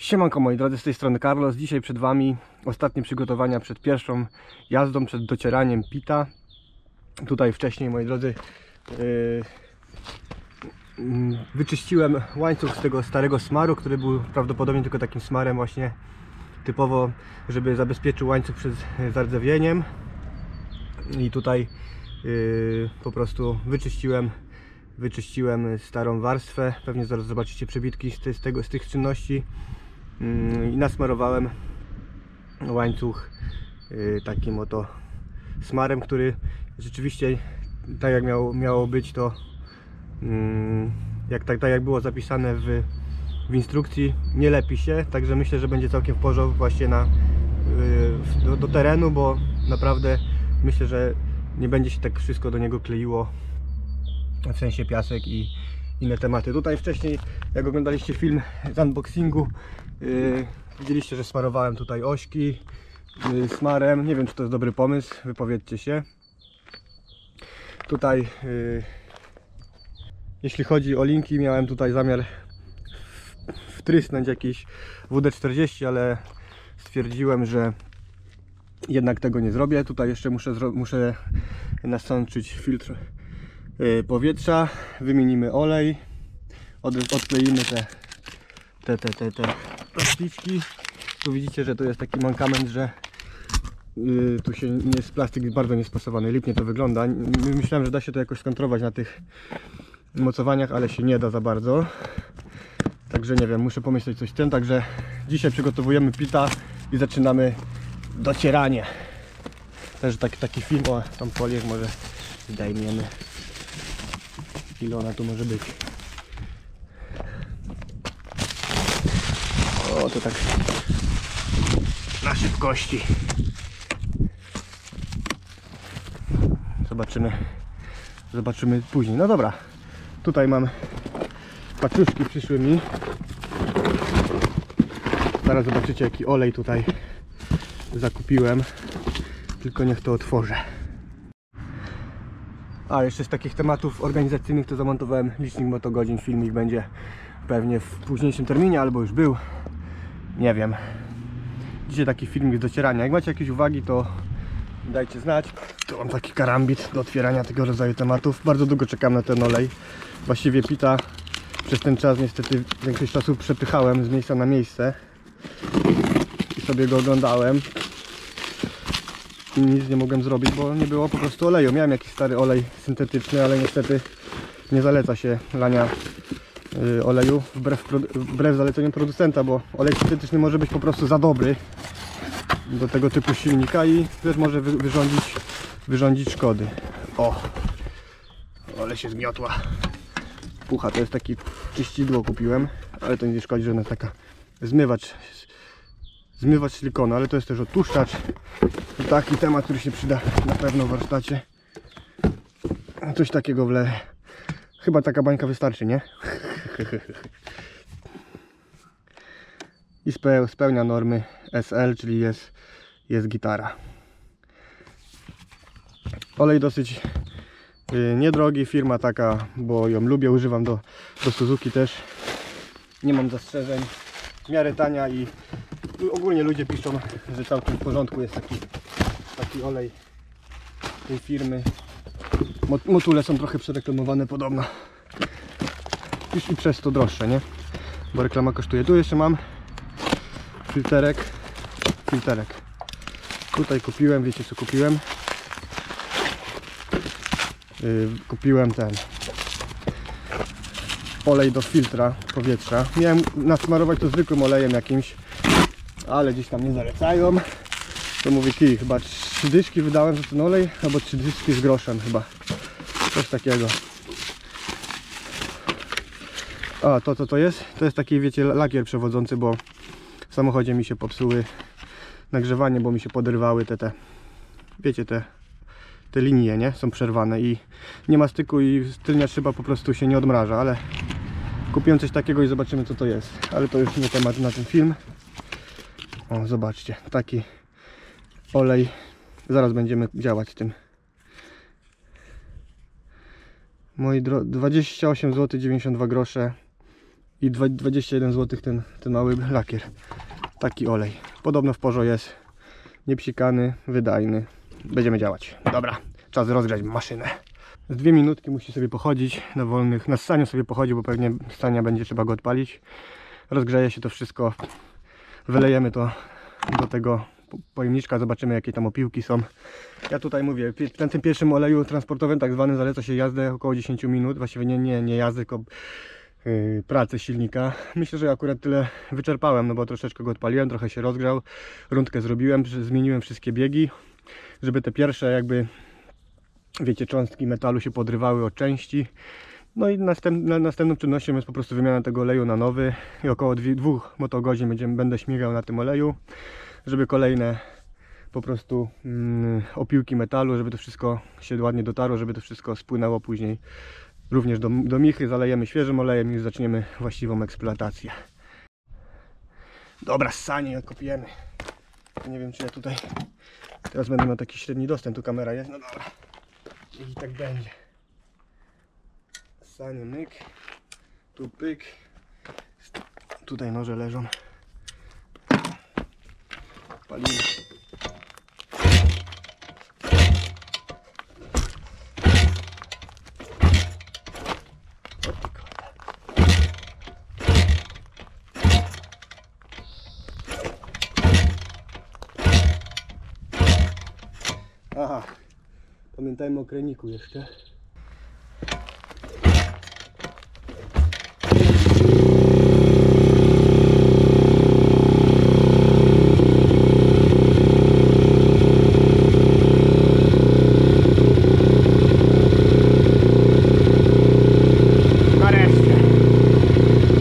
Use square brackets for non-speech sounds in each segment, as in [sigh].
Siemanko moi drodzy, z tej strony Carlos. Dzisiaj przed Wami ostatnie przygotowania przed pierwszą jazdą, przed docieraniem Pita. Tutaj wcześniej, moi drodzy, yy, wyczyściłem łańcuch z tego starego smaru, który był prawdopodobnie tylko takim smarem właśnie typowo, żeby zabezpieczył łańcuch przed zardzewieniem. I tutaj yy, po prostu wyczyściłem wyczyściłem starą warstwę. Pewnie zaraz zobaczycie przebitki z, tego, z tych czynności. Mm, I nasmarowałem łańcuch y, takim oto smarem, który rzeczywiście tak jak miało, miało być to mm, jak, tak, tak jak było zapisane w, w instrukcji nie lepi się, także myślę, że będzie całkiem w porządku właśnie na, y, do, do terenu, bo naprawdę myślę, że nie będzie się tak wszystko do niego kleiło w sensie piasek i inne tematy. Tutaj wcześniej, jak oglądaliście film z unboxingu, widzieliście, że smarowałem tutaj ośki yy, smarem. Nie wiem, czy to jest dobry pomysł, wypowiedzcie się. Tutaj, yy, jeśli chodzi o linki, miałem tutaj zamiar wtrysnąć jakiś WD-40, ale stwierdziłem, że jednak tego nie zrobię. Tutaj jeszcze muszę, muszę nasączyć filtr y, powietrza, wymienimy olej, od, odkleimy te, te, te, te, te plasticzki. Tu widzicie, że to jest taki mankament, że y, tu się nie jest plastik bardzo niespasowany, lipnie to wygląda. Myślałem, że da się to jakoś skontrować na tych mocowaniach, ale się nie da za bardzo. Także nie wiem, muszę pomyśleć coś z tym. Także dzisiaj przygotowujemy pita i zaczynamy docieranie. Też taki, taki film, o tą folię może zdejmiemy. Ile ona tu może być? To tak na szybkości. Zobaczymy. Zobaczymy później. No dobra. Tutaj mam paczuszki przyszły mi. Zaraz zobaczycie jaki olej tutaj zakupiłem. Tylko niech to otworzę. A jeszcze z takich tematów organizacyjnych to zamontowałem licznik motogodzin. Filmik będzie pewnie w późniejszym terminie albo już był. Nie wiem. Dzisiaj taki filmik z docierania. Jak macie jakieś uwagi, to dajcie znać. Tu mam taki karambit do otwierania tego rodzaju tematów. Bardzo długo czekam na ten olej. Właściwie pita przez ten czas niestety większość czasu przepychałem z miejsca na miejsce i sobie go oglądałem i nic nie mogłem zrobić, bo nie było po prostu oleju. Miałem jakiś stary olej syntetyczny, ale niestety nie zaleca się lania oleju wbrew, wbrew zaleceniom producenta, bo olej syntetyczny może być po prostu za dobry do tego typu silnika i też może wy, wyrządzić, wyrządzić szkody. O! Ale się zmiotła. Pucha, to jest taki czyścidło kupiłem, ale to nie szkodzi, że ona taka zmywacz silikonu, ale to jest też odtłuszczacz taki temat, który się przyda na pewno w warsztacie. Coś takiego wleję. Chyba taka bańka wystarczy, nie? [laughs] I speł- spełnia normy SL, czyli jest, jest gitara. Olej dosyć y, niedrogi, firma taka, bo ją lubię, używam do, do Suzuki też. Nie mam zastrzeżeń. W miarę tania i ogólnie ludzie piszą, że całkiem w porządku jest taki, taki olej tej firmy. Mo- Motule są trochę przereklamowane podobno. Już i przez to droższe, nie? Bo reklama kosztuje. Tu jeszcze mam filterek. Filterek. Tutaj kupiłem, wiecie co kupiłem? Yy, kupiłem ten olej do filtra powietrza. Miałem nasmarować to zwykłym olejem jakimś, ale gdzieś tam nie zalecają. To mówię kij, chyba trzy dyszki wydałem za ten olej, albo trzy dyszki z groszem chyba. Coś takiego. A, to co to jest? To jest taki, wiecie, lakier przewodzący, bo w samochodzie mi się popsuły nagrzewanie, bo mi się poderwały te, te wiecie, te, te linie, nie? Są przerwane i nie ma styku i tylnia szyba po prostu się nie odmraża, ale kupiłem coś takiego i zobaczymy co to jest. Ale to już nie temat na ten film. O, zobaczcie, taki olej. Zaraz będziemy działać tym. Moi drodzy, 28 zł 92 grosze i dwa- 21 zł ten, ten mały lakier. Taki olej. Podobno w porzo jest niepsikany, wydajny. Będziemy działać. Dobra, czas rozgrzać maszynę. Z dwie minutki musi sobie pochodzić na wolnych, na staniu sobie pochodzi, bo pewnie stania będzie trzeba go odpalić. Rozgrzeje się to wszystko, wylejemy to do tego po- pojemniczka, zobaczymy jakie tam opiłki są. Ja tutaj mówię, na tym pierwszym oleju transportowym tak zwanym zaleca się jazdę około 10 minut, właściwie nie, nie, nie jazdy, tylko pracę silnika. Myślę, że akurat tyle wyczerpałem, no bo troszeczkę go odpaliłem, trochę się rozgrzał, rundkę zrobiłem, zmieniłem wszystkie biegi, żeby te pierwsze jakby wiecie, cząstki metalu się podrywały od części. No i następ, na, następną czynnością jest po prostu wymiana tego oleju na nowy i około dwie, dwóch motogodzin będziemy, będę śmigał na tym oleju, żeby kolejne po prostu mm, opiłki metalu, żeby to wszystko się ładnie dotarło, żeby to wszystko spłynęło później również do, do michy, zalejemy świeżym olejem i zaczniemy właściwą eksploatację. Dobra, sanie kopiemy. Nie wiem czy ja tutaj teraz będę miał taki średni dostęp, tu kamera jest, no dobra. I tak będzie. Sanie myk, tu pyk, tutaj noże leżą. Palimy. Pamiętajmy o kreniku jeszcze. Nareszcie.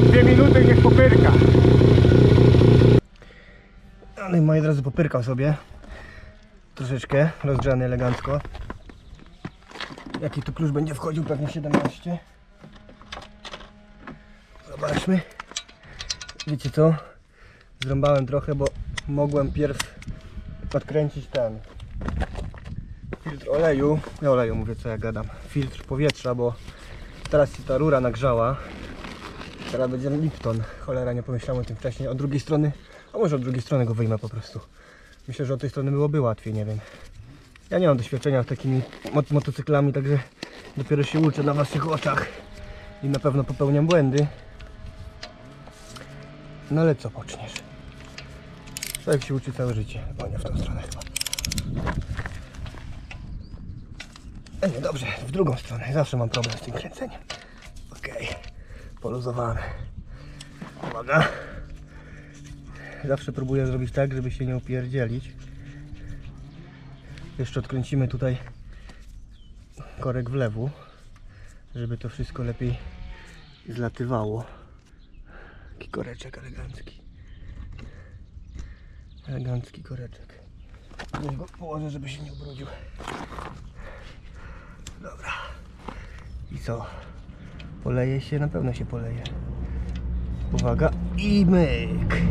Dwie minuty niech popyrka. I moi drodzy, popyrkał sobie. Troszeczkę rozgrzany elegancko. Jaki tu klucz będzie wchodził? Pewnie 17. Zobaczmy. Wiecie co? Zrąbałem trochę, bo mogłem pierw podkręcić ten filtr oleju. Nie oleju mówię, co ja gadam. Filtr powietrza, bo teraz się ta rura nagrzała. Teraz będzie Lipton. Cholera, nie pomyślałem o tym wcześniej. Od drugiej strony, a może od drugiej strony go wyjmę po prostu. Myślę, że od tej strony byłoby łatwiej, nie wiem. Ja nie mam doświadczenia takimi mot motocyklami, także dopiero się uczę na waszych oczach i na pewno popełniam błędy. No ale co poczniesz? Człowiek się uczy całe życie. O nie, w tą stronę chyba. E, nie, dobrze, w drugą stronę. Zawsze mam problem z tym kręceniem. Okej, poluzowane. Uwaga. Zawsze próbuję zrobić tak, żeby się nie upierdzielić. Jeszcze odkręcimy tutaj korek w lewu, żeby to wszystko lepiej zlatywało. Taki koreczek elegancki. Elegancki koreczek. Weź go położę, żeby się nie ubrudził. Dobra. I co? Poleje się? Na pewno się poleje. Uwaga. I myk.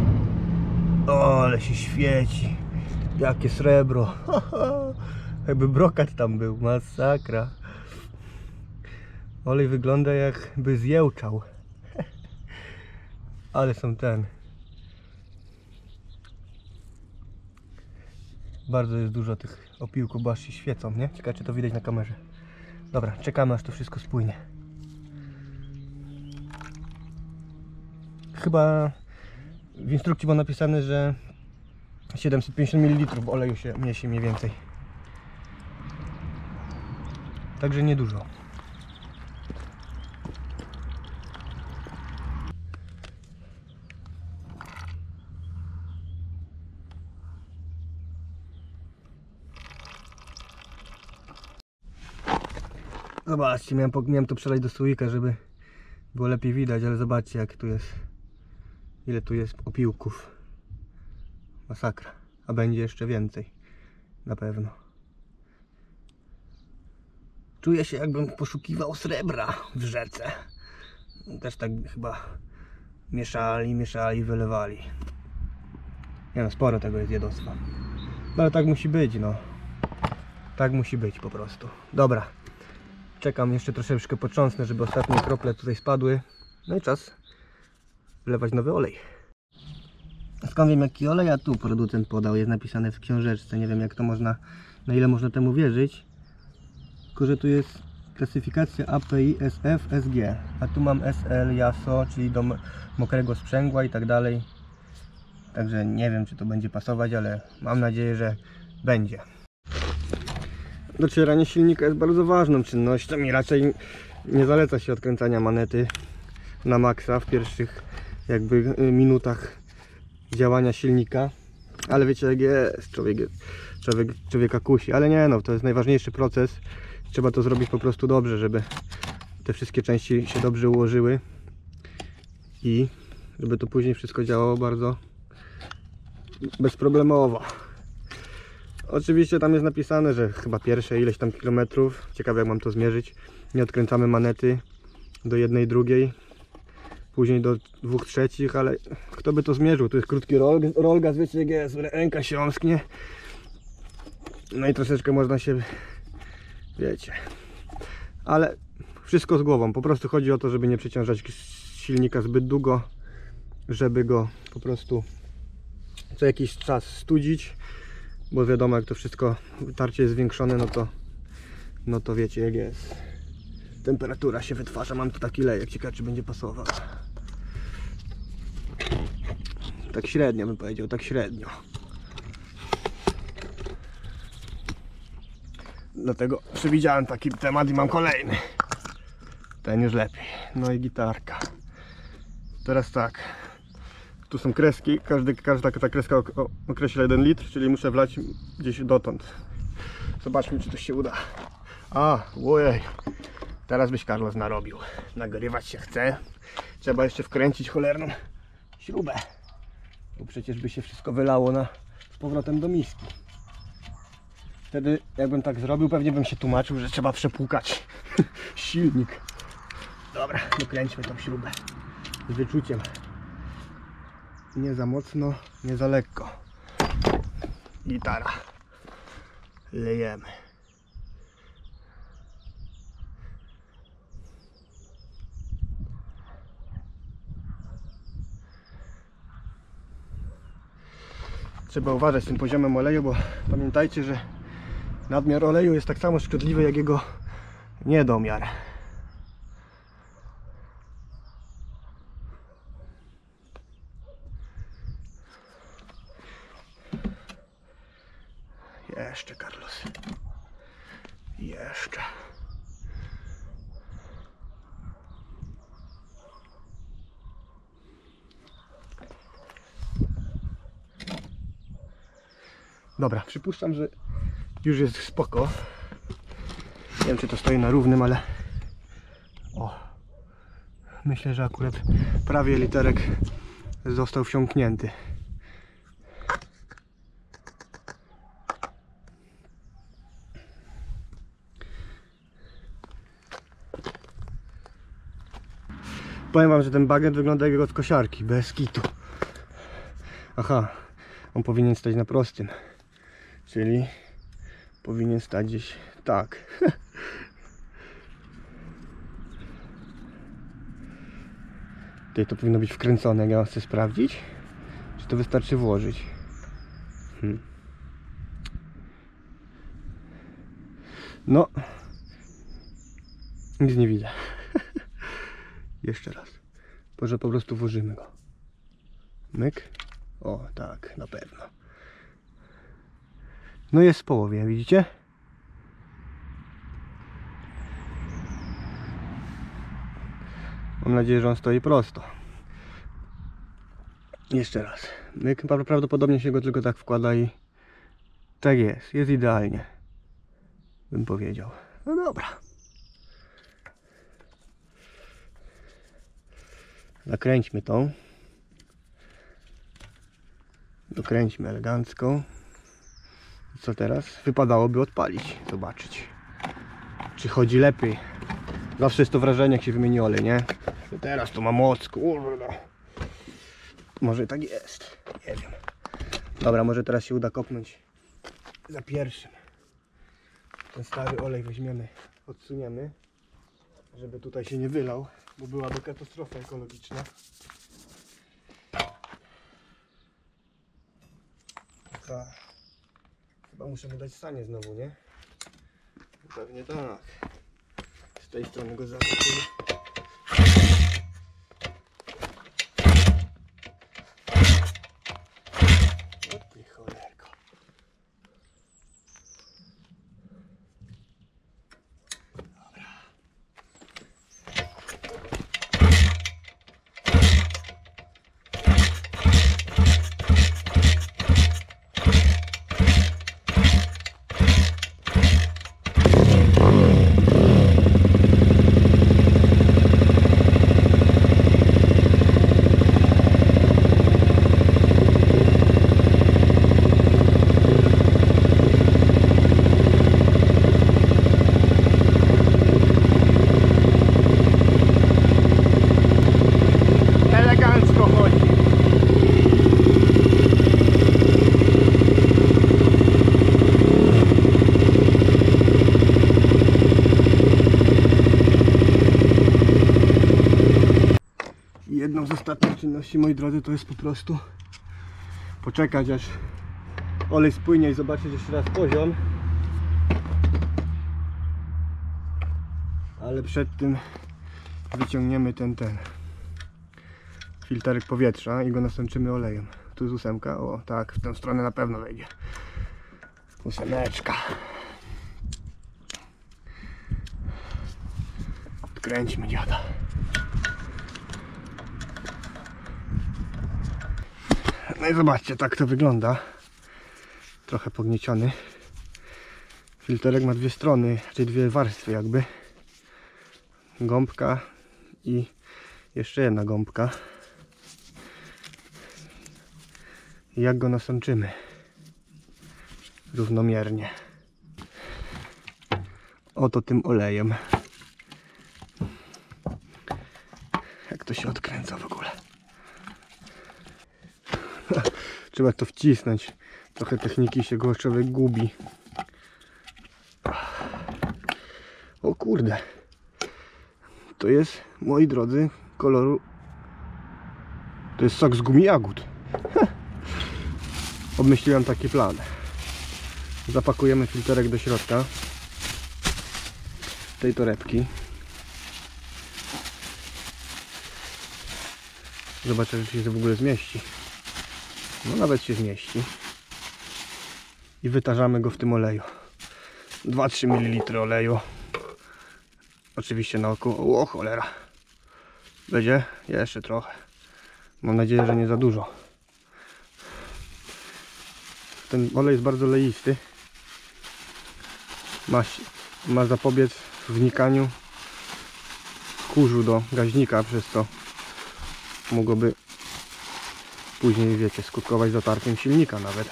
O, ale się świeci. Jakie srebro. [laughs] Jakby brokat tam był. Masakra. Olej wygląda jakby zjełczał. [laughs] Ale są ten. Bardzo jest dużo tych opiłków, bo aż się świecą, nie? Ciekawe czy to widać na kamerze. Dobra, czekamy aż to wszystko spłynie. Chyba w instrukcji było napisane, że 750 ml oleju się mieści mniej więcej. Także niedużo. Zobaczcie, miałem, miałem to przelać do słoika, żeby było lepiej widać, ale zobaczcie jak tu jest ile tu jest opiłków masakra, a będzie jeszcze więcej. Na pewno. Czuję się jakbym poszukiwał srebra w rzece. Też tak chyba mieszali, mieszali, wylewali. Nie no, sporo tego jest jedostwa no ale tak musi być, no. Tak musi być po prostu. Dobra. Czekam jeszcze troszeczkę począsnę, żeby ostatnie krople tutaj spadły. No i czas wlewać nowy olej. Skąd wiem jaki olej? A tu producent podał, jest napisane w książeczce. Nie wiem jak to można, na ile można temu wierzyć. Tylko, że tu jest klasyfikacja API SF SG, a tu mam SL JASO, czyli do mokrego sprzęgła i tak dalej. Także nie wiem czy to będzie pasować, ale mam nadzieję, że będzie. Docieranie silnika jest bardzo ważną czynnością i raczej nie zaleca się odkręcania manety na maksa w pierwszych jakby y, minutach działania silnika. Ale wiecie jak jest, człowiek, człowiek, człowieka kusi, ale nie no, to jest najważniejszy proces. Trzeba to zrobić po prostu dobrze, żeby te wszystkie części się dobrze ułożyły i żeby to później wszystko działało bardzo bezproblemowo. Oczywiście tam jest napisane, że chyba pierwsze ileś tam kilometrów, ciekawe jak mam to zmierzyć, nie odkręcamy manety do jednej, drugiej, później do dwóch trzecich, ale kto by to zmierzył? Tu jest krótki rol, rolgaz, wiecie jak jest, ręka się omsknie. No i troszeczkę można się, wiecie, ale wszystko z głową, po prostu chodzi o to, żeby nie przeciążać silnika zbyt długo, żeby go po prostu co jakiś czas studzić, bo wiadomo jak to wszystko tarcie jest zwiększone, no to no to wiecie jak jest. Temperatura się wytwarza, mam tu taki lejek, ciekawe czy będzie pasował. Tak średnio bym powiedział, tak średnio. Dlatego przewidziałem taki temat i mam kolejny. Ten już lepiej. No i gitarka. Teraz tak. Tu są kreski. Każdy, każda ta kreska określa 1 litr, czyli muszę wlać gdzieś dotąd. Zobaczmy, czy to się uda. A, ojej. Teraz byś Carlos narobił. Nagrywać się chce. Trzeba jeszcze wkręcić cholerną śrubę. Bo przecież by się wszystko wylało na, z powrotem do miski. Wtedy jakbym tak zrobił, pewnie bym się tłumaczył, że trzeba przepłukać [laughs] silnik. Dobra, dokręćmy tą śrubę. Z wyczuciem. Nie za mocno, nie za lekko. Gitara. Lejemy. Trzeba uważać z tym poziomem oleju, bo pamiętajcie, że nadmiar oleju jest tak samo szkodliwy jak jego niedomiar. Jeszcze, Carlos. Jeszcze. Dobra, przypuszczam, że już jest spoko. Nie wiem, czy to stoi na równym, ale o. Myślę, że akurat prawie literek został wsiąknięty. Powiem wam, że ten bagnet wygląda jak od kosiarki, bez kitu. Aha, on powinien stać na prostym. Czyli powinien stać gdzieś tak. [laughs] Tutaj to powinno być wkręcone, jak ja chcę sprawdzić. Czy to wystarczy włożyć? Hmm. No, nic nie widzę. [laughs] Jeszcze raz. Może po prostu włożymy go. Myk. O, tak, na pewno. No jest w połowie, widzicie? Mam nadzieję, że on stoi prosto. Jeszcze raz. Myk, pra- prawdopodobnie się go tylko tak wkłada i tak jest, jest idealnie. Bym powiedział. No dobra. Zakręćmy tą. Dokręćmy elegancko co teraz? Wypadałoby odpalić, zobaczyć. Czy chodzi lepiej? Zawsze jest to wrażenie jak się wymieni olej, nie? teraz to ma moc, kurwa. Może tak jest, nie wiem. Dobra, może teraz się uda kopnąć za pierwszym. Ten stary olej weźmiemy, odsuniemy żeby tutaj się nie wylał bo byłaby katastrofa ekologiczna. Tak Chyba muszę mu dać stanie znowu, nie? Pewnie tak. Z tej strony go zaatakuję. O ty cholerko. Elegancko chodzi. Jedną z ostatnich czynności, moi drodzy, to jest po prostu poczekać aż olej spłynie i zobaczyć jeszcze raz poziom. Ale przed tym wyciągniemy ten, ten filterek powietrza i go nastęczymy olejem. Tu jest ósemka, o tak, w tę stronę na pewno wejdzie. Ósemeczka. Odkręćmy dziada. No i zobaczcie, tak to wygląda. Trochę pognieciony. Filterek ma dwie strony, czyli dwie warstwy jakby. Gąbka i jeszcze jedna gąbka. Jak go nasączymy? Równomiernie. Oto tym olejem. Jak to się odkręca w ogóle. Trzeba to wcisnąć. Trochę techniki się go człowiek gubi. O kurde. To jest, moi drodzy, koloru. To jest sok z gumi jagód. [laughs] Obmyśliłem taki plan. Zapakujemy filterek do środka tej torebki. Zobaczę, czy się w ogóle zmieści. No nawet się zmieści. I wytarzamy go w tym oleju. 2-3 ml oleju. Oczywiście na oku. O cholera. Będzie? Jeszcze trochę. Mam nadzieję, że nie za dużo. Ten olej jest bardzo leisty. Ma, ma zapobiec wnikaniu kurzu do gaźnika, przez co mogłoby później, wiecie, skutkować zatarciem silnika nawet.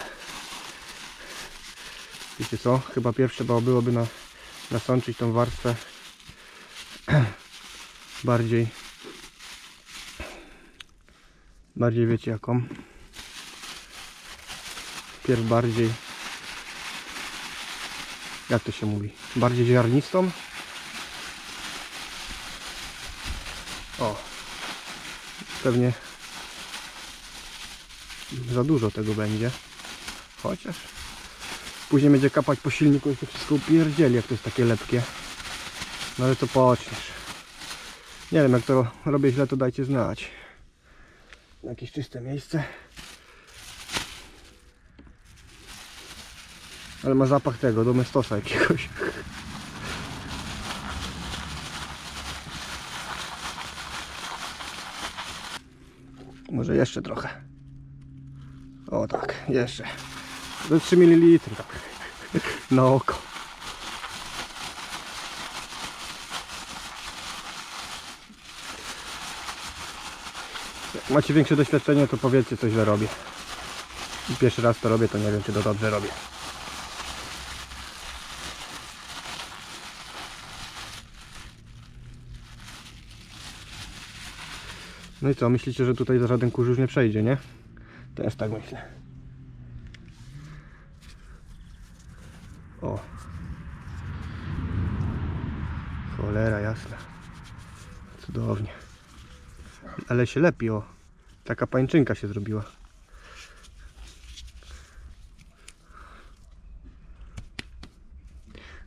Wiecie co? Chyba pierwsze byłoby na, nasączyć tą warstwę [clears throat] bardziej bardziej wiecie jaką pierw bardziej jak to się mówi bardziej ziarnistą o pewnie za dużo tego będzie. Chociaż. Później będzie kapać po silniku i to wszystko upierdzieli jak to jest takie lepkie. No ale to poczniesz nie wiem jak to robię źle to dajcie znać. Jakieś czyste miejsce. Ale ma zapach tego domestosa jakiegoś. [laughs] Może jeszcze trochę o tak, jeszcze do 3 ml tak na oko Jak macie większe doświadczenie, to powiedzcie coś, że robię. Pierwszy raz to robię, to nie wiem, czy to dobrze robię. No i co, myślicie, że tutaj żaden kurz już nie przejdzie, nie? Też tak myślę. O. Cholera jasna. Cudownie. Ale się lepi, o. Taka pańczynka się zrobiła.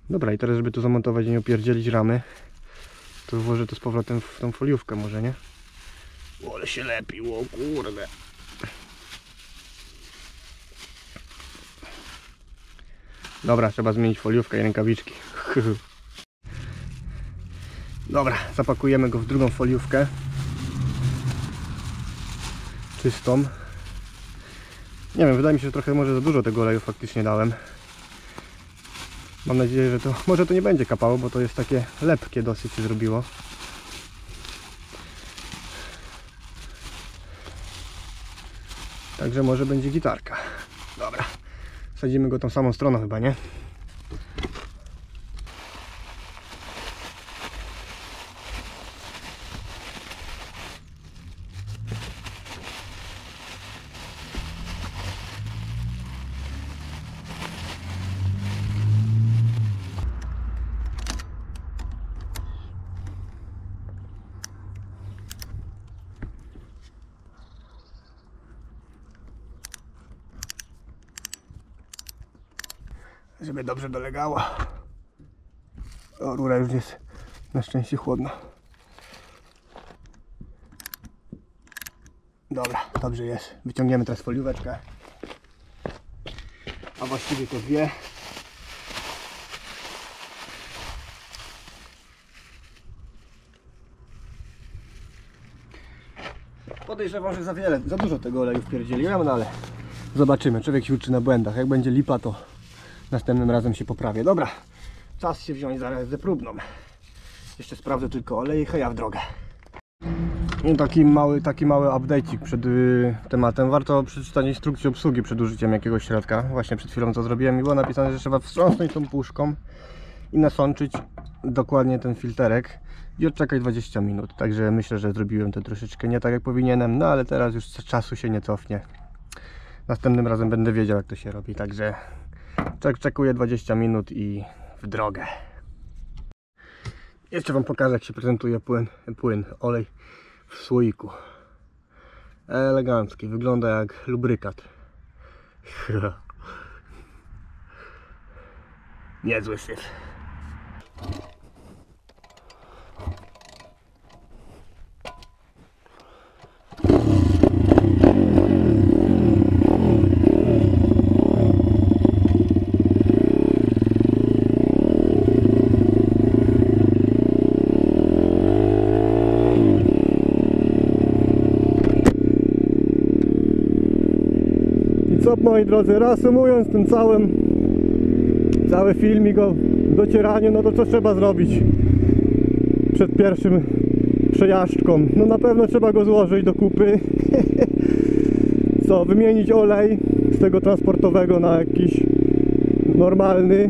Dobra, i teraz żeby to zamontować i nie opierdzielić ramy, to włożę to z powrotem w tą foliówkę może, nie? O, ale się lepi, o kurde. Dobra, trzeba zmienić foliówkę i rękawiczki. Dobra, zapakujemy go w drugą foliówkę. Czystą. Nie wiem, wydaje mi się, że trochę może za dużo tego oleju faktycznie dałem. Mam nadzieję, że to może to nie będzie kapało, bo to jest takie lepkie dosyć się zrobiło. Także może będzie gitarka. Dobra. Sadzimy go tą samą stroną chyba, nie? Żeby dobrze dolegało. O, rura już jest na szczęście chłodna. Dobra, dobrze jest. Wyciągniemy teraz folióweczkę. A właściwie to dwie. Podejrzewam, że za wiele, za dużo tego oleju wpierdzieliłem, no ale zobaczymy. Człowiek się uczy na błędach. Jak będzie lipa, to następnym razem się poprawię. Dobra, czas się wziąć zaraz ze próbną. Jeszcze sprawdzę tylko olej i heja w drogę. I taki mały, taki mały update'ik przed y, tematem. Warto przeczytać instrukcję obsługi przed użyciem jakiegoś środka. Właśnie przed chwilą to zrobiłem i było napisane, że trzeba wstrząsnąć tą puszką i nasączyć dokładnie ten filterek i odczekać 20 minut. Także myślę, że zrobiłem to troszeczkę nie tak jak powinienem, no ale teraz już czasu się nie cofnie. Następnym razem będę wiedział jak to się robi, także Czek, czekuję 20 minut i w drogę. Jeszcze Wam pokażę jak się prezentuje płyn, płyn olej w słoiku. Elegancki, wygląda jak lubrykat. [laughs] Niezły syf. Co moi drodzy, reasumując ten całym cały filmik o docieraniu, no to co trzeba zrobić przed pierwszym przejażdżką? No na pewno trzeba go złożyć do kupy. [laughs] co, wymienić olej z tego transportowego na jakiś normalny.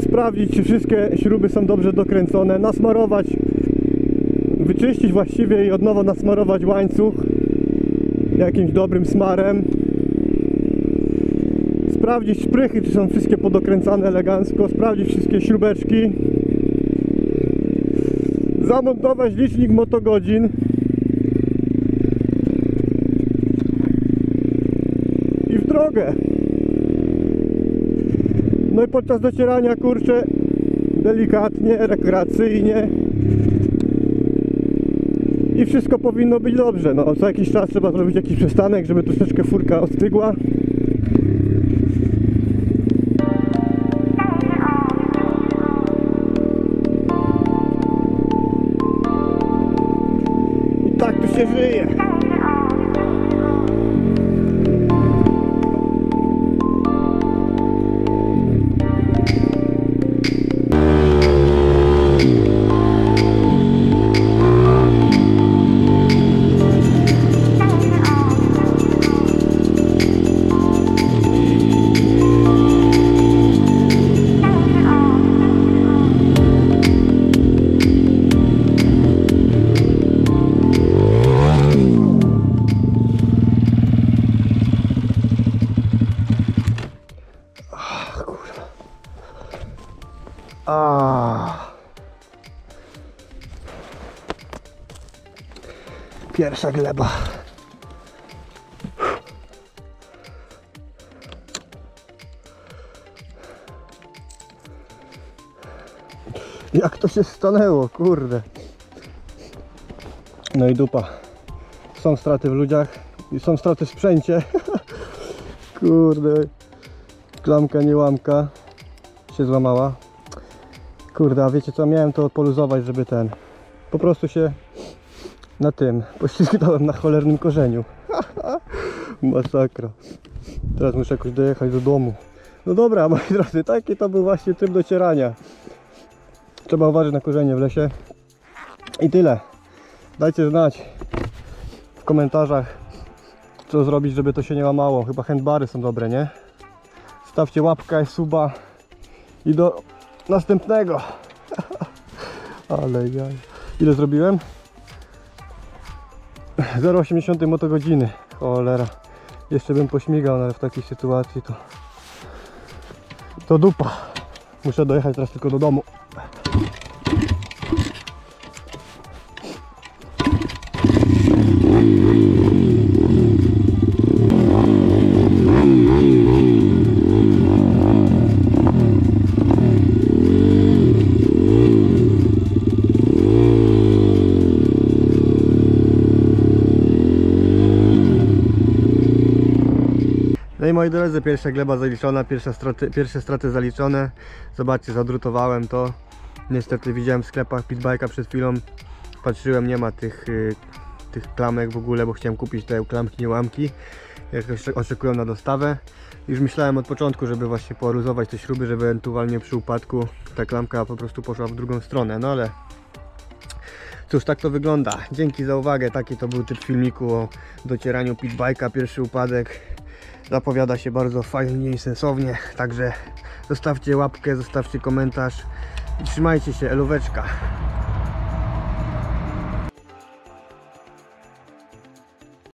Sprawdzić, czy wszystkie śruby są dobrze dokręcone, nasmarować, wyczyścić właściwie i od nowa nasmarować łańcuch jakimś dobrym smarem. Sprawdzić szprychy, czy są wszystkie podokręcane elegancko, sprawdzić wszystkie śrubeczki. Zamontować licznik motogodzin. I w drogę. No i podczas docierania kurczę delikatnie, rekreacyjnie i wszystko powinno być dobrze. No, co jakiś czas trzeba zrobić jakiś przystanek, żeby troszeczkę furka ostygła. I tak tu się żyje. nasza gleba. Jak to się stanęło, kurde. No i dupa. Są straty w ludziach i są straty w sprzęcie. [laughs] kurde. Klamka nie łamka. Się złamała. Kurde, a wiecie co, miałem to poluzować, żeby ten... Po prostu się na tym poślizgnąłem na cholernym korzeniu. [laughs] Masakra. Teraz muszę jakoś dojechać do domu. No dobra, moi [laughs] drodzy, taki to był właśnie tryb docierania. Trzeba uważać na korzenie w lesie. I tyle. Dajcie znać w komentarzach, co zrobić, żeby to się nie łamało. Chyba handbary są dobre, nie? Stawcie łapkę, suba i do następnego. [laughs] Ale ja. Ile zrobiłem? 0,80 motogodziny. Cholera. Jeszcze bym pośmigał, no ale w takiej sytuacji to to dupa. Muszę dojechać teraz tylko do domu. Moi drodzy, pierwsza gleba zaliczona, straty, pierwsze straty zaliczone. Zobaczcie, zadrutowałem to. Niestety widziałem w sklepach pitbike'a przed chwilą. Patrzyłem, nie ma tych, y, tych klamek w ogóle, bo chciałem kupić te klamki, nie łamki. Jakoś oczekują na dostawę. Już myślałem od początku, żeby właśnie poruzować te śruby, żeby ewentualnie przy upadku ta klamka po prostu poszła w drugą stronę. No ale Cóż, tak to wygląda. Dzięki za uwagę. Taki to był typ filmiku o docieraniu pitbike'a. Pierwszy upadek zapowiada się bardzo fajnie i sensownie. Także zostawcie łapkę, zostawcie komentarz. i Trzymajcie się, elóweczka.